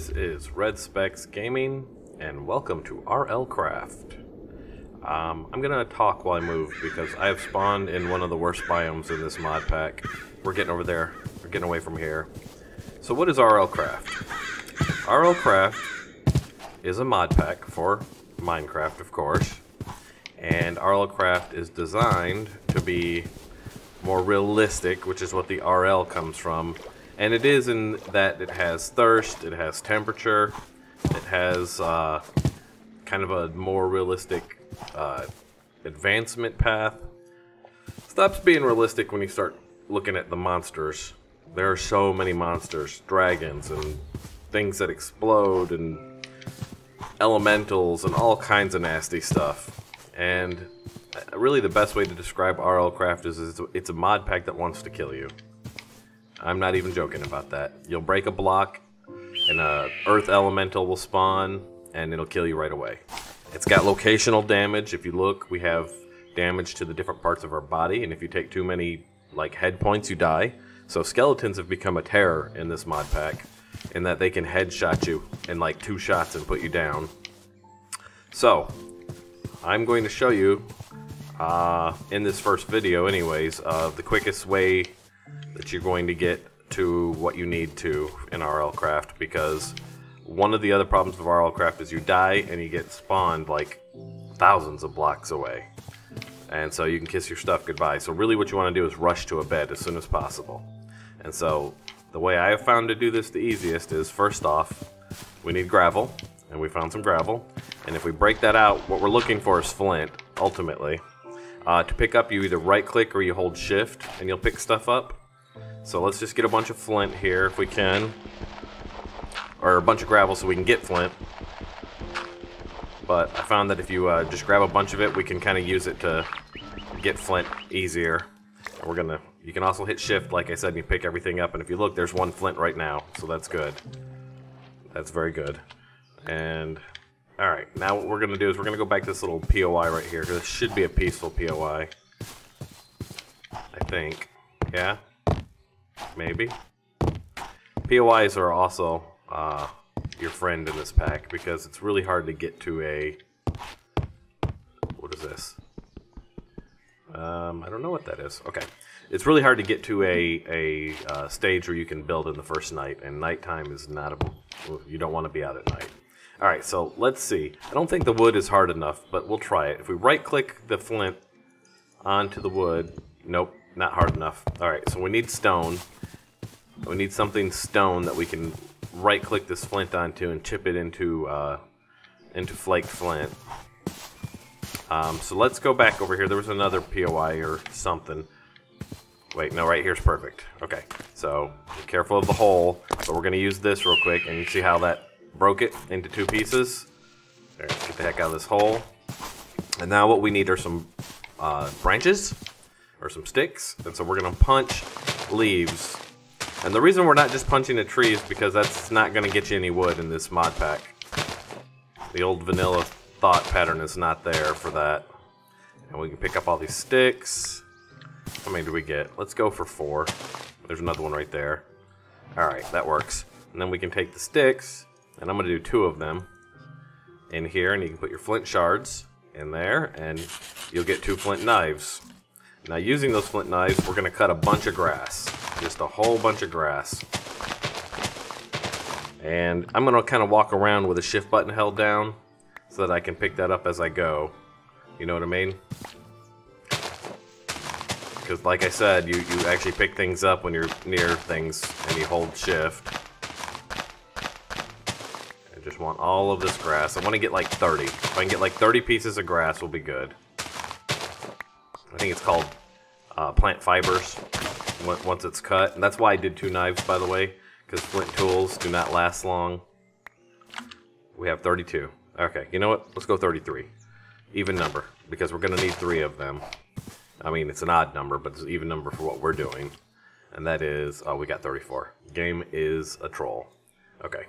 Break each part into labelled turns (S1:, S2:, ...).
S1: This is Red Specs Gaming, and welcome to RL Craft. Um, I'm gonna talk while I move because I have spawned in one of the worst biomes in this mod pack. We're getting over there. We're getting away from here. So, what is RL Craft? RL Craft is a mod pack for Minecraft, of course, and RL Craft is designed to be more realistic, which is what the RL comes from. And it is in that it has thirst, it has temperature, it has uh, kind of a more realistic uh, advancement path. Stops being realistic when you start looking at the monsters. There are so many monsters, dragons, and things that explode, and elementals, and all kinds of nasty stuff. And uh, really the best way to describe RL Craft is, is it's a mod pack that wants to kill you. I'm not even joking about that. You'll break a block, and a Earth Elemental will spawn, and it'll kill you right away. It's got locational damage. If you look, we have damage to the different parts of our body, and if you take too many like head points, you die. So skeletons have become a terror in this mod pack, in that they can headshot you in like two shots and put you down. So, I'm going to show you uh, in this first video anyways, uh, the quickest way that you're going to get to what you need to in RL Craft because one of the other problems of RL Craft is you die and you get spawned like thousands of blocks away. And so you can kiss your stuff goodbye. So really what you want to do is rush to a bed as soon as possible. And so the way I have found to do this the easiest is first off, we need gravel, and we found some gravel. And if we break that out, what we're looking for is flint, ultimately. Uh, to pick up, you either right click or you hold shift, and you'll pick stuff up. So let's just get a bunch of flint here if we can. Or a bunch of gravel so we can get flint. But I found that if you uh, just grab a bunch of it, we can kind of use it to get flint easier. And we're gonna, you can also hit shift, like I said, and you pick everything up. And if you look, there's one flint right now, so that's good. That's very good. And, alright, now what we're gonna do is we're gonna go back to this little POI right here, because it should be a peaceful POI. I think. Yeah? Maybe? POIs are also uh, your friend in this pack because it's really hard to get to a. What is this? Um, I don't know what that is. Okay. It's really hard to get to a, a uh, stage where you can build in the first night, and nighttime is not a. You don't want to be out at night. Alright, so let's see. I don't think the wood is hard enough, but we'll try it. If we right click the flint onto the wood. Nope, not hard enough. Alright, so we need stone. We need something stone that we can right click this flint onto and chip it into uh, into flaked flint. Um, so let's go back over here. There was another POI or something. Wait, no, right here's perfect. Okay, so be careful of the hole. But we're going to use this real quick, and you see how that broke it into two pieces? Get the heck out of this hole. And now what we need are some uh, branches or some sticks. And so we're to punch leaves and the reason we're not just punching a tree is because that's not to get you any wood in this mod pack. The old vanilla thought pattern is not there for that. And we can pick up all these sticks. How many do we get? Let's go for four. There's another one right there. Alright, that works. And then we can take the sticks, and I'm to do two of them in here, and you can put your flint shards in there, and you'll get two flint knives. Now using those flint knives, we're going to cut a bunch of grass. Just a whole bunch of grass. And I'm going to kind of walk around with the shift button held down so that I can pick that up as I go. You know what I mean? Because like I said, you, you actually pick things up when you're near things and you hold shift. I just want all of this grass. I want to get like 30. If I can get like 30 pieces of grass, we'll be good. I think it's called uh, plant fibers once it's cut. And that's why I did two knives, by the way, because flint tools do not last long. We have 32. Okay, you know what? Let's go 33. Even number, because we're going to need three of them. I mean, it's an odd number, but it's an even number for what we're doing. And that is, oh, we got 34. Game is a troll. Okay.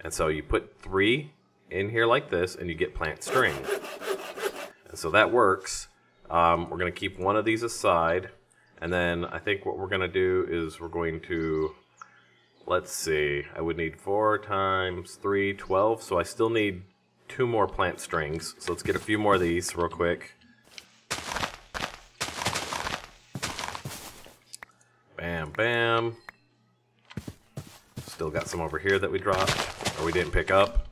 S1: And so you put three in here like this, and you get plant string. And so that works. Um, we're going to keep one of these aside. And then I think what we're going to do is we're going to let's see. I would need 4 times 3, 12. So I still need two more plant strings. So let's get a few more of these real quick. Bam, bam. Still got some over here that we dropped, or we didn't pick up.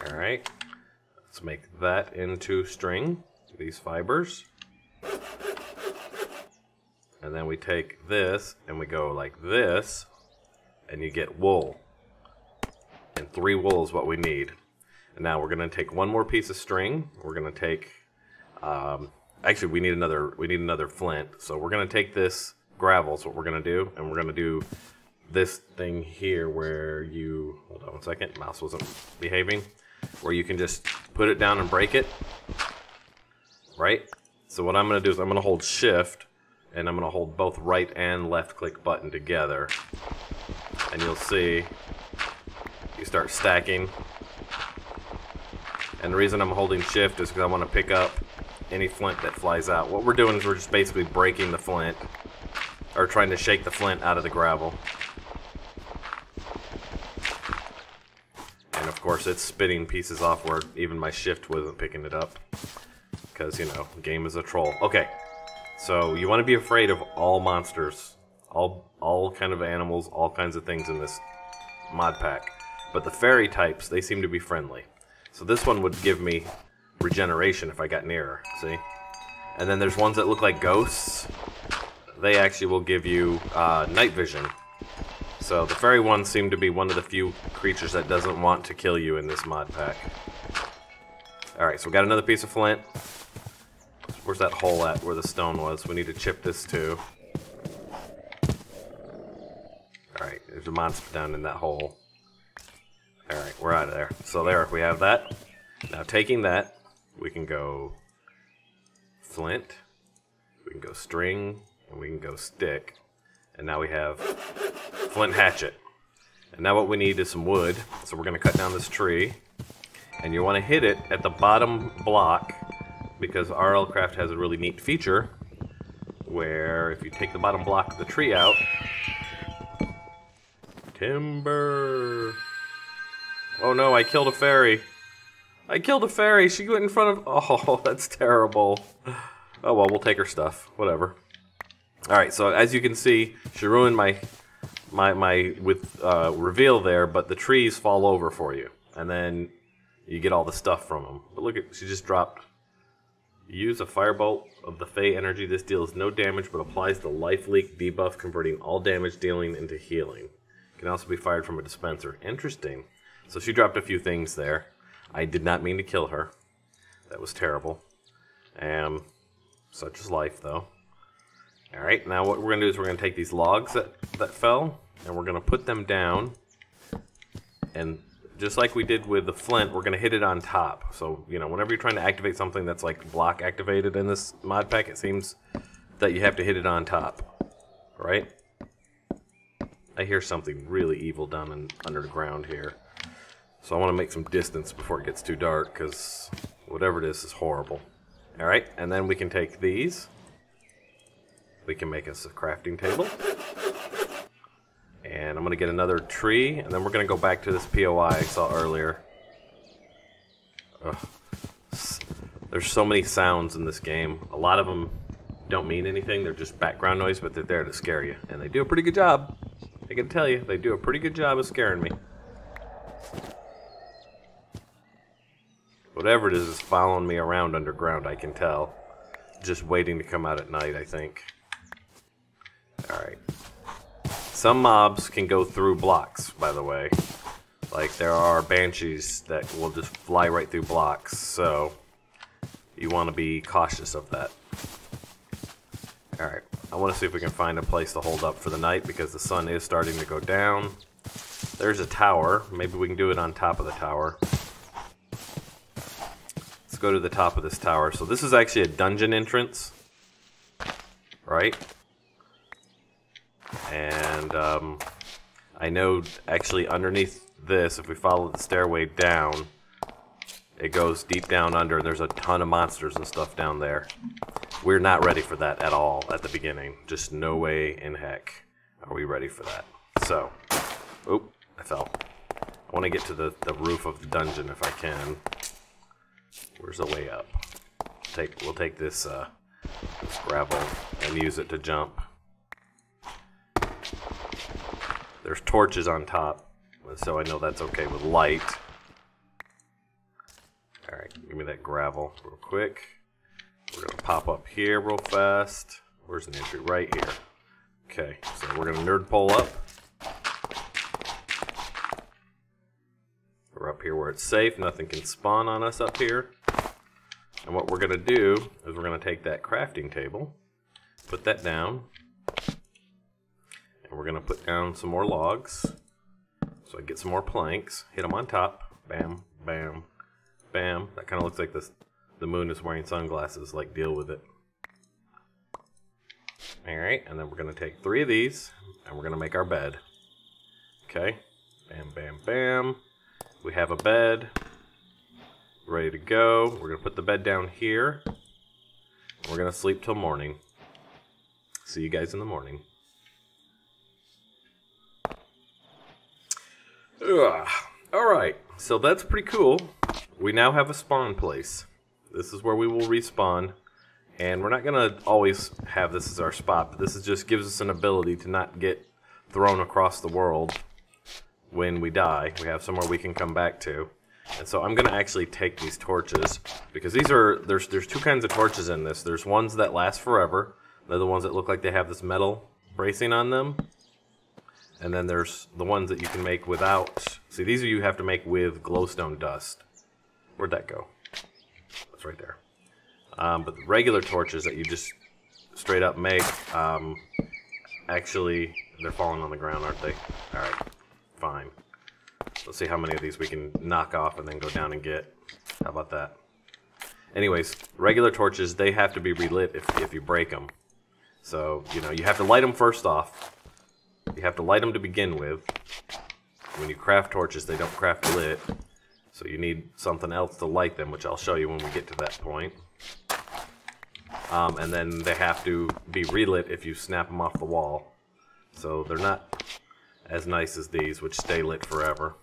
S1: Alright. Make that into string, these fibers. And then we take this and we go like this, and you get wool. And three wool is what we need. And now we're going to take one more piece of string. We're going to take, um, actually we need another, we need another flint. So we're going to take this gravel is what we're going to do. And we're going to do this thing here where you, hold on one second, mouse wasn't behaving. Where you can just put it down and break it. Right? So what I'm going to do is I'm going to hold shift and I'm going to hold both right and left click button together. And you'll see you start stacking. And the reason I'm holding shift is because I want to pick up any flint that flies out. What we're doing is we're just basically breaking the flint, or trying to shake the flint out of the gravel. And of course it's spitting pieces off where even my shift wasn't picking it up. Because, you know, game is a troll. Okay, so you want to be afraid of all monsters. All, all kind of animals, all kinds of things in this mod pack. But the fairy types, they seem to be friendly. So this one would give me regeneration if I got nearer, see? And then there's ones that look like ghosts. They actually will give you uh, night vision. So the fairy ones seem to be one of the few creatures that doesn't want to kill you in this mod pack. Alright, so we got another piece of flint. Where's that hole at where the stone was? We need to chip this too. Alright, there's a monster down in that hole. Alright, we're out of there. So there, we have that. Now taking that, we can go flint, we can go string, and we can go stick. And now we have flint hatchet. And now what we need is some wood. So we're going to cut down this tree. And you want to hit it at the bottom block because RL Craft has a really neat feature where if you take the bottom block of the tree out, timber. Oh no, I killed a fairy. I killed a fairy. She went in front of. Oh, that's terrible. Oh well, we'll take her stuff. Whatever. All right. So as you can see, she ruined my my my with uh, reveal there, but the trees fall over for you, and then you get all the stuff from them. But look at she just dropped. Use a firebolt of the Fey energy. This deals no damage, but applies the life leak debuff, converting all damage dealing into healing. Can also be fired from a dispenser. Interesting. So she dropped a few things there. I did not mean to kill her. That was terrible. Um, such is life, though. Alright, now what we're to do is we're to take these logs that, that fell, and we're to put them down. And just like we did with the flint, we're to hit it on top. So, you know, whenever you're trying to activate something that's like block activated in this mod pack, it seems that you have to hit it on top. Right? I hear something really evil down in, underground here. So I want to make some distance before it gets too dark, because whatever it is is horrible. Alright, and then we can take these. We can make us a crafting table. And I'm going to get another tree, and then we're going to go back to this POI I saw earlier. Ugh. There's so many sounds in this game. A lot of them don't mean anything. They're just background noise, but they're there to scare you. And they do a pretty good job. I can tell you, they do a pretty good job of scaring me. Whatever it is is following me around underground, I can tell. Just waiting to come out at night, I think. Alright. Some mobs can go through blocks, by the way. Like, there are banshees that will just fly right through blocks, so you want to be cautious of that. Alright, I want to see if we can find a place to hold up for the night because the sun is starting to go down. There's a tower. Maybe we can do it on top of the tower Let's go to the top of this tower. So this is actually a dungeon entrance, right? And um, I know actually underneath this, if we follow the stairway down, it goes deep down under. And there's a ton of monsters and stuff down there. We're not ready for that at all at the beginning. Just no way in heck. are we ready for that? So, oop, I fell. I want to get to the, the roof of the dungeon if I can. Where's the way up? Take We'll take this, uh, this gravel and use it to jump. There's torches on top, so I know that's okay with light. Alright, give me that gravel real quick. We're going to pop up here real fast. Where's the entry? Right here. Okay, so we're going to nerd pole up. We're up here where it's safe. Nothing can spawn on us up here. And what we're going to do is we're going to take that crafting table, put that down, and we're going to put down some more logs. So I get some more planks, hit them on top, bam, bam, bam. That kind of looks like this, the moon is wearing sunglasses, like deal with it. Alright, and then we're going to take three of these, and we're going to make our bed. Okay, bam, bam, bam. We have a bed ready to go. We're going to put the bed down here. We're going to sleep till morning. See you guys in the morning. Ugh. All right, so that's pretty cool. We now have a spawn place. This is where we will respawn. And we're not going to always have this as our spot, but this is just gives us an ability to not get thrown across the world when we die. We have somewhere we can come back to. And so I'm gonna actually take these torches because these are there's there's two kinds of torches in this. There's ones that last forever. They're the ones that look like they have this metal bracing on them. And then there's the ones that you can make without. See, these are you have to make with glowstone dust. Where'd that go? That's right there. Um, but the regular torches that you just straight up make, um, actually, they're falling on the ground, aren't they? Alright, fine. Let's see how many of these we can knock off and then go down and get. How about that? Anyways, regular torches, they have to be relit if, if you break them. So, you know, you have to light them first off. You have to light them to begin with. When you craft torches, they don't craft lit. So you need something else to light them, which I'll show you when we get to that point. Um, and then they have to be relit if you snap them off the wall. So they're not as nice as these, which stay lit forever.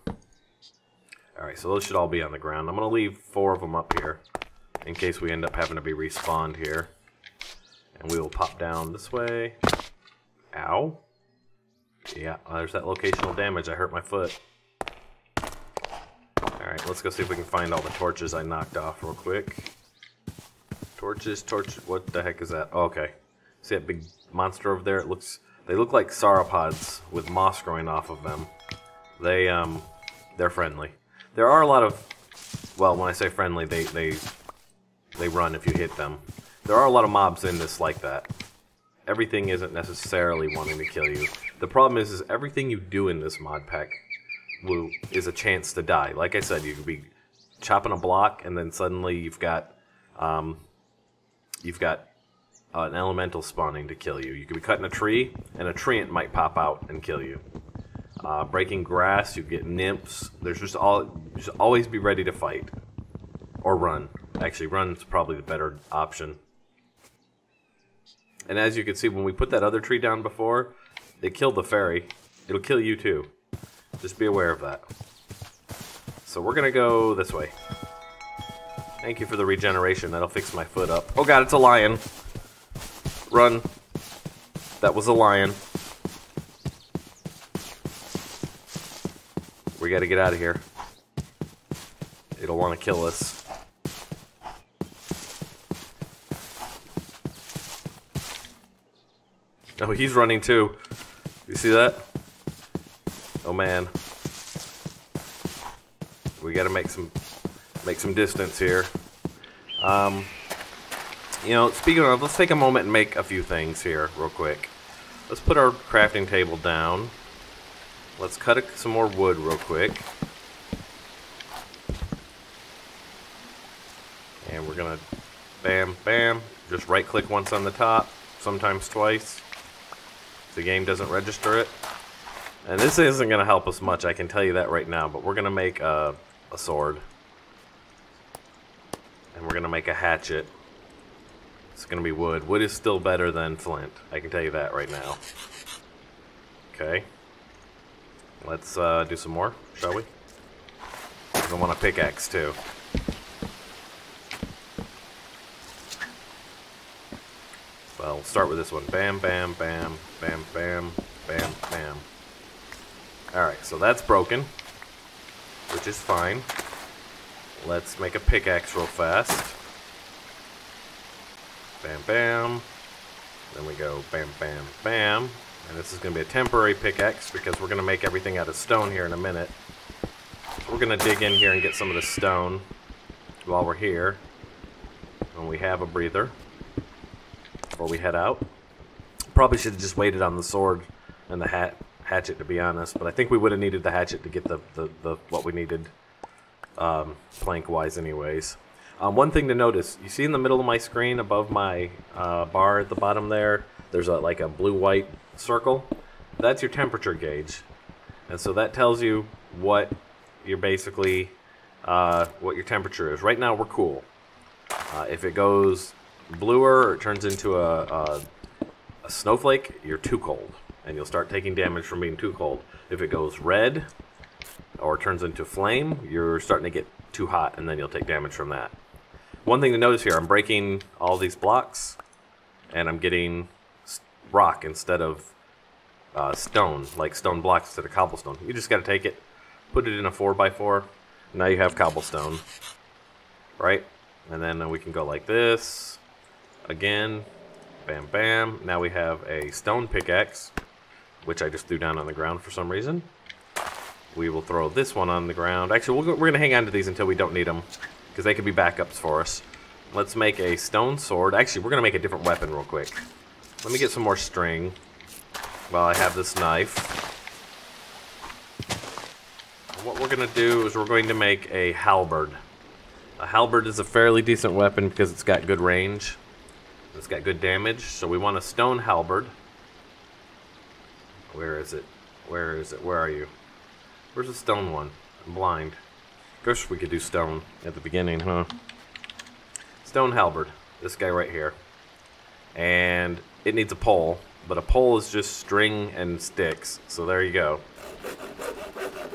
S1: Alright, so those should all be on the ground. I'm going to leave four of them up here in case we end up having to be respawned here. And we will pop down this way. Ow. Yeah, there's that locational damage. I hurt my foot. Alright, let's go see if we can find all the torches I knocked off real quick. Torches, torches, what the heck is that? Oh, okay. See that big monster over there? It looks they look like sauropods with moss growing off of them. They, um, they're friendly. There are a lot of, well, when I say friendly, they, they, they run if you hit them. There are a lot of mobs in this like that. Everything isn't necessarily wanting to kill you. The problem is, is everything you do in this mod pack will, is a chance to die. Like I said, you could be chopping a block and then suddenly you've got, um, you've got an elemental spawning to kill you. You could be cutting a tree, and a treant might pop out and kill you. Uh, breaking grass, you get nymphs. There's just all just always be ready to fight or run. Actually, run's probably the better option. And as you can see, when we put that other tree down before, it killed the fairy. It'll kill you too. Just be aware of that. So we're gonna go this way. Thank you for the regeneration. That'll fix my foot up. Oh god, it's a lion. Run. That was a lion. We gotta get out of here. It'll want to kill us. Oh, he's running too. You see that? Oh man. We gotta make some make some distance here. Um, you know, speaking of, let's take a moment and make a few things here real quick. Let's put our crafting table down. Let's cut a, some more wood real quick. And we're gonna bam, bam, just right click once on the top, sometimes twice. The game doesn't register it. And this isn't gonna help us much, I can tell you that right now, but we're gonna make a, a sword. And we're gonna make a hatchet. It's going to be wood. Wood is still better than flint. I can tell you that right now. Okay. Let's uh, do some more, shall we? I want a pickaxe too. We'll start with this one. Bam, bam, bam, bam, bam, bam, bam. Alright, so that's broken, which is fine. Let's make a pickaxe real fast. Bam, bam. Then we go bam, bam, bam. And this is going to be a temporary pickaxe because we're going to make everything out of stone here in a minute. So we're going to dig in here and get some of the stone while we're here. And we have a breather before we head out. Probably should have just waited on the sword and the hat hatchet to be honest, but I think we would have needed the hatchet to get the, the, the what we needed um, plank-wise anyways. Um, one thing to notice, you see in the middle of my screen above my uh, bar at the bottom there, there's a, like a blue-white circle. That's your temperature gauge. And so that tells you what you're basically, uh, what your temperature is. Right now we're cool. Uh, if it goes bluer it turns into a, a, a snowflake, you're too cold. And you'll start taking damage from being too cold. If it goes red or turns into flame, you're starting to get too hot and then you'll take damage from that. One thing to notice here, I'm breaking all these blocks and I'm getting rock instead of uh, stone, like stone blocks instead of cobblestone. You just got to take it, put it in a 4x4, now you have cobblestone, right? And then we can go like this, again, bam bam. Now we have a stone pickaxe, which I just threw down on the ground for some reason. We will throw this one on the ground. Actually, we we are going to hang on to these until we don't need them, because they could be backups for us. Let's make a stone sword. Actually, we're going to make a different weapon real quick. Let me get some more string while I have this knife. What we're going to do is we're going to make a halberd. A halberd is a fairly decent weapon because it's got good range. It's got good damage, so we want a stone halberd. Where is it? Where is it? Where are you? Where's the stone one? I'm blind. Guess we could do stone at the beginning, huh? Stone halberd. This guy right here. And it needs a pole, but a pole is just string and sticks. So there you go.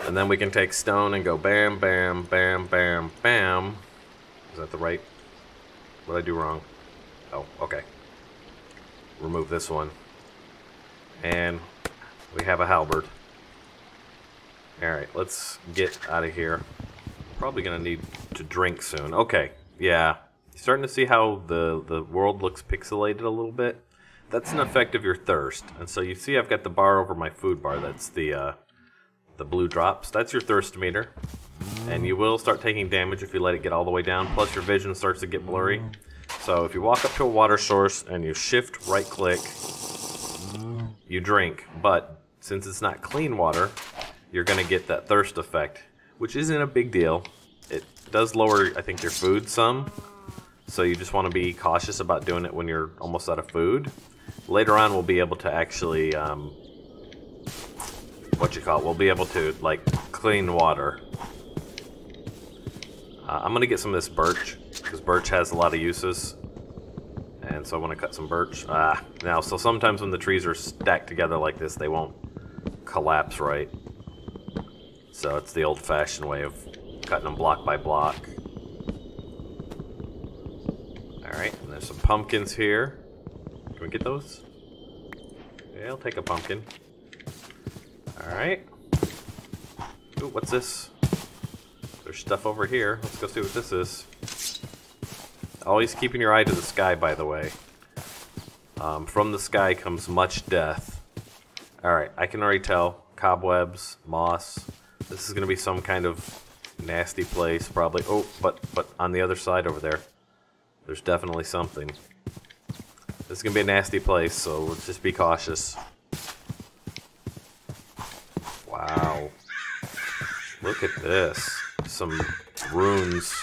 S1: And then we can take stone and go bam, bam, bam, bam, bam. Is that the right? What did I do wrong? Oh, okay. Remove this one. And we have a halberd. Alright, let's get out of here. Probably gonna need to drink soon. Okay, yeah. Starting to see how the, the world looks pixelated a little bit. That's an effect of your thirst. And so you see I've got the bar over my food bar. That's the, uh, the blue drops. That's your thirst meter. And you will start taking damage if you let it get all the way down. Plus your vision starts to get blurry. So if you walk up to a water source and you shift right click, you drink. But since it's not clean water, you're going to get that thirst effect, which isn't a big deal. It does lower, I think, your food some. So you just want to be cautious about doing it when you're almost out of food. Later on, we'll be able to actually, um, what you call it, we'll be able to, like, clean water. Uh, I'm going to get some of this birch, because birch has a lot of uses. And so I want to cut some birch. Ah, now, so sometimes when the trees are stacked together like this, they won't collapse right. So it's the old-fashioned way of cutting them block by block. Alright, and there's some pumpkins here. Can we get those? Yeah, I'll take a pumpkin. Alright. Ooh, what's this? There's stuff over here. Let's go see what this is. Always keeping your eye to the sky, by the way. Um, from the sky comes much death. Alright, I can already tell. Cobwebs, moss. This is going to be some kind of nasty place, probably. Oh, but, but on the other side over there, there's definitely something. This is going to be a nasty place, so let's just be cautious. Wow. Look at this. Some runes.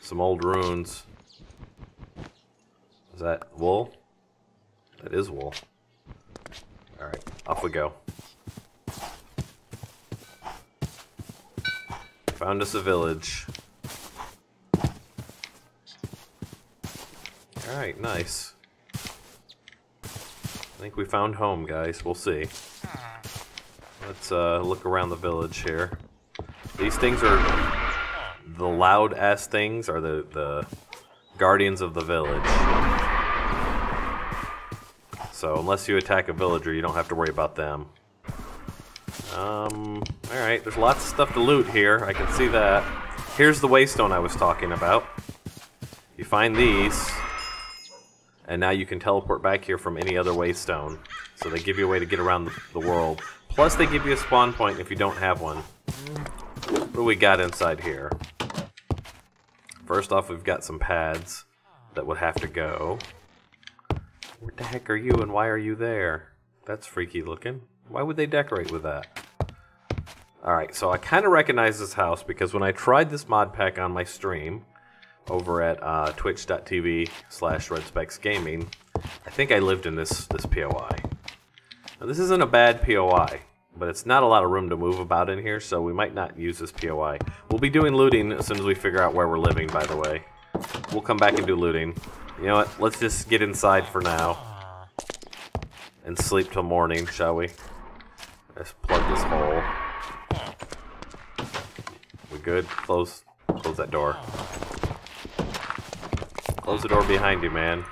S1: Some old runes. Is that wool? That is wool. Alright, off we go. Found us a village. Alright, nice. I think we found home, guys. We'll see. Let's uh, look around the village here. These things are the loud ass things are the the guardians of the village. So unless you attack a villager, you don't have to worry about them. Um, alright, there's lots of stuff to loot here. I can see that. Here's the waystone I was talking about. You find these, and now you can teleport back here from any other waystone. So they give you a way to get around the, the world. Plus they give you a spawn point if you don't have one. What do we got inside here? First off, we've got some pads that would have to go. Where the heck are you and why are you there? That's freaky looking. Why would they decorate with that? Alright, so I kind of recognize this house because when I tried this mod pack on my stream over at uh, twitch.tv slash redspecsgaming, I think I lived in this, this POI. Now this isn't a bad POI, but it's not a lot of room to move about in here, so we might not use this POI. We'll be doing looting as soon as we figure out where we're living, by the way. We'll come back and do looting. You know what, let's just get inside for now. And sleep till morning, shall we? Let's plug this hole. We good? Close, close that door. Close the door behind you, man.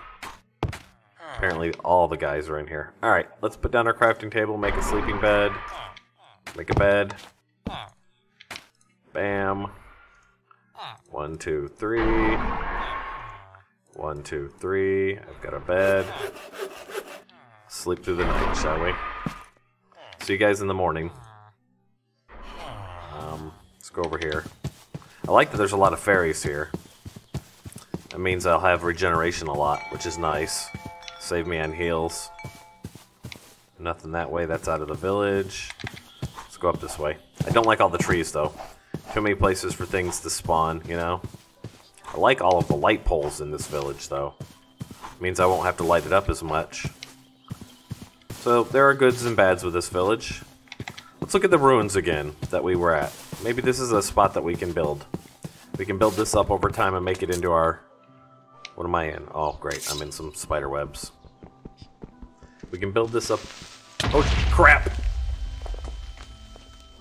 S1: Apparently all the guys are in here. Alright, let's put down our crafting table, make a sleeping bed. Make a bed. Bam. One, two, three. One, two, three. I've got a bed. Sleep through the night, shall we? See you guys in the morning. Um, let's go over here. I like that there's a lot of fairies here. That means I'll have regeneration a lot, which is nice. Save me on heals. Nothing that way, that's out of the village. Go up this way. I don't like all the trees, though. Too many places for things to spawn, you know? I like all of the light poles in this village, though. means I won't have to light it up as much. So, there are goods and bads with this village. Let's look at the ruins again that we were at. Maybe this is a spot that we can build. We can build this up over time and make it into our... What am I in? Oh, great. I'm in some spider webs. We can build this up... Oh, crap!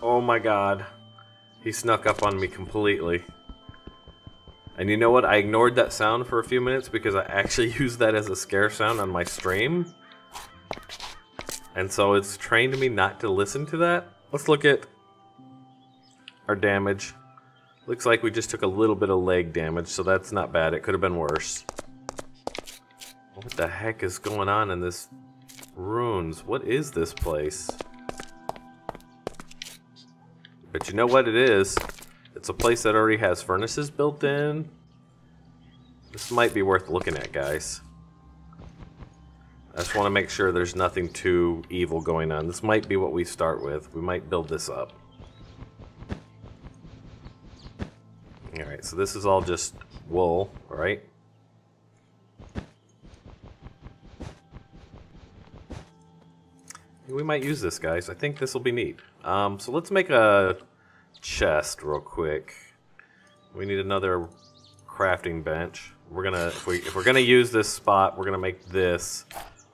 S1: Oh my god. He snuck up on me completely. And you know what? I ignored that sound for a few minutes because I actually used that as a scare sound on my stream. And so it's trained me not to listen to that. Let's look at our damage. Looks like we just took a little bit of leg damage, so that's not bad. It could have been worse. What the heck is going on in this ruins? What is this place? But you know what it is? It's a place that already has furnaces built in. This might be worth looking at, guys. I just want to make sure there's nothing too evil going on. This might be what we start with. We might build this up. Alright, so this is all just wool, right? We might use this, guys. I think this will be neat. Um, so let's make a chest real quick. We need another crafting bench. We're gonna if we if we're gonna use this spot, we're gonna make this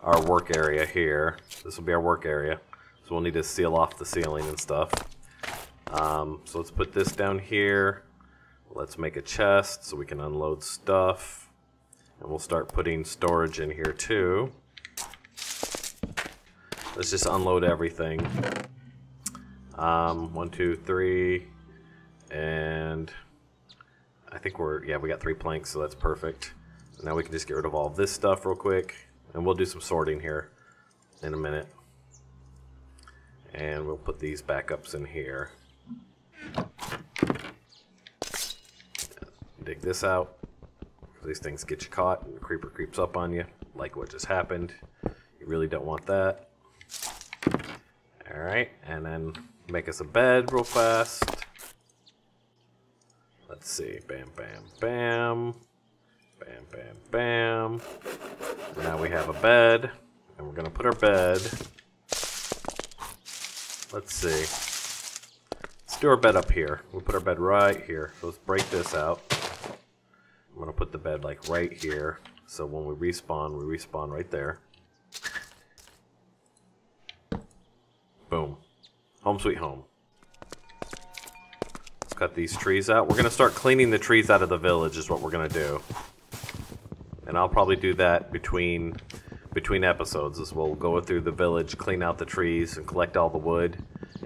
S1: our work area here. This will be our work area. So we'll need to seal off the ceiling and stuff. Um, so let's put this down here. Let's make a chest so we can unload stuff. And we'll start putting storage in here too. Let's just unload everything. Um, one, two, three, and I think we're, yeah, we got three planks, so that's perfect. Now we can just get rid of all of this stuff real quick, and we'll do some sorting here in a minute. And we'll put these backups in here. Dig this out. These things get you caught, and the creeper creeps up on you, like what just happened. You really don't want that. Alright, and then make us a bed real fast. Let's see. Bam, bam, bam. Bam, bam, bam. Now we have a bed. And we're going to put our bed. Let's see. Let's do our bed up here. We'll put our bed right here. Let's break this out. I'm going to put the bed like right here. So when we respawn, we respawn right there. Boom. Home sweet home. Let's cut these trees out. We're going to start cleaning the trees out of the village is what we're going to do. And I'll probably do that between between episodes as we'll go through the village, clean out the trees, and collect all the wood,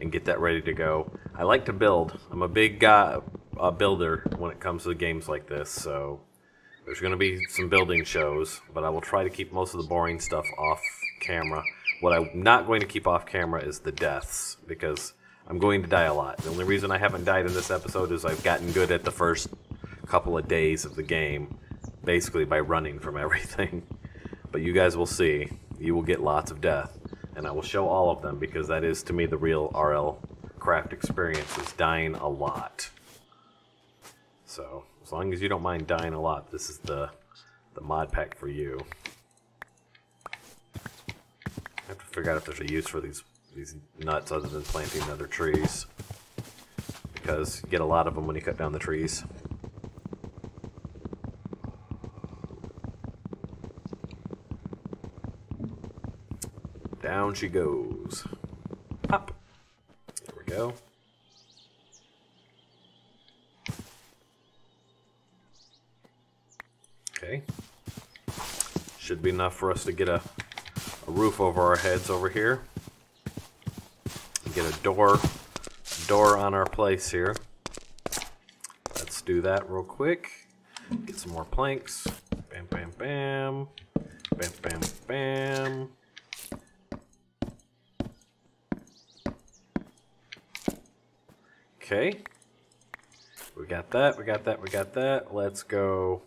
S1: and get that ready to go. I like to build. I'm a big guy, a builder when it comes to games like this, so there's going to be some building shows, but I will try to keep most of the boring stuff off camera. What I'm not going to keep off camera is the deaths, because I'm going to die a lot. The only reason I haven't died in this episode is I've gotten good at the first couple of days of the game, basically by running from everything. But you guys will see, you will get lots of death, and I will show all of them because that is to me the real RL craft experience is dying a lot. So, as long as you don't mind dying a lot, this is the, the mod pack for you. I have to figure out if there's a use for these these nuts other than planting other trees. Because you get a lot of them when you cut down the trees. Down she goes. Up. There we go. Okay. Should be enough for us to get a, a roof over our heads over here. Get a door door on our place here. Let's do that real quick. Get some more planks. Bam, bam, bam. Bam, bam, bam. Okay. We got that, we got that, we got that. Let's go.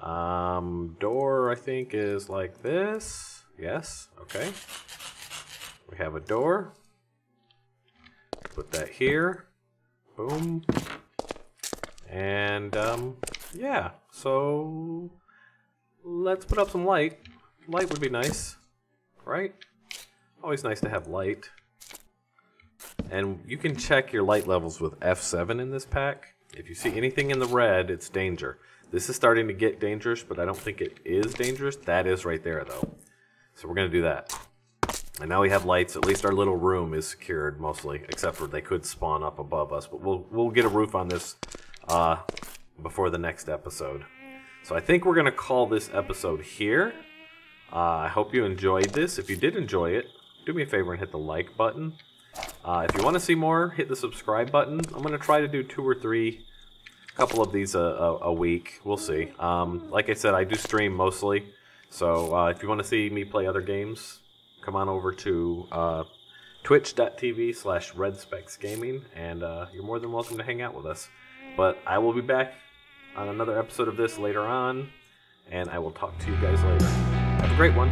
S1: Um, door, I think, is like this. Yes, okay. We have a door. Put that here. Boom. And, um, yeah, so let's put up some light. Light would be nice, right? Always nice to have light. And you can check your light levels with F7 in this pack. If you see anything in the red, it's danger. This is starting to get dangerous, but I don't think it is dangerous. That is right there, though. So we're going to do that. And now we have lights. At least our little room is secured, mostly. Except for they could spawn up above us. But we'll, we'll get a roof on this uh, before the next episode. So I think we're going to call this episode here. Uh, I hope you enjoyed this. If you did enjoy it, do me a favor and hit the like button. Uh, if you want to see more, hit the subscribe button. I'm going to try to do two or three, couple of these a, a, a week. We'll see. Um, like I said, I do stream mostly. So uh, if you want to see me play other games, come on over to uh, twitch.tv slash redspecsgaming, and uh, you're more than welcome to hang out with us. But I will be back on another episode of this later on, and I will talk to you guys later. Have a great one.